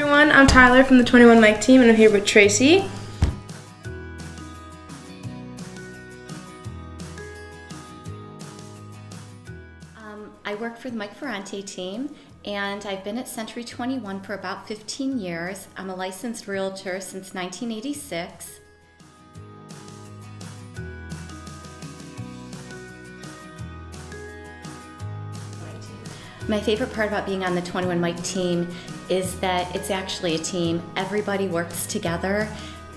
everyone, I'm Tyler from the 21 Mike team and I'm here with Tracy. Um, I work for the Mike Ferrante team and I've been at Century 21 for about 15 years. I'm a licensed realtor since 1986. My favorite part about being on the 21 Mike team is that it's actually a team. Everybody works together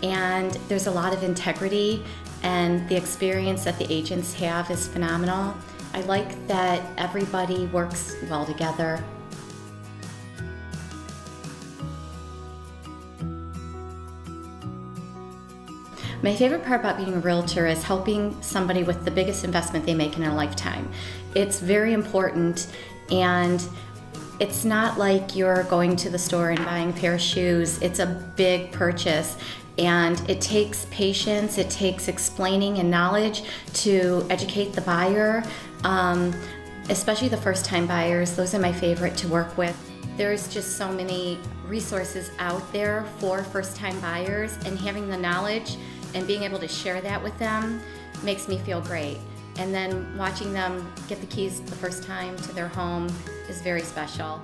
and there's a lot of integrity and the experience that the agents have is phenomenal. I like that everybody works well together. My favorite part about being a realtor is helping somebody with the biggest investment they make in a lifetime. It's very important and it's not like you're going to the store and buying a pair of shoes. It's a big purchase and it takes patience, it takes explaining and knowledge to educate the buyer, um, especially the first time buyers. Those are my favorite to work with. There's just so many resources out there for first time buyers, and having the knowledge and being able to share that with them makes me feel great. And then watching them get the keys the first time to their home is very special.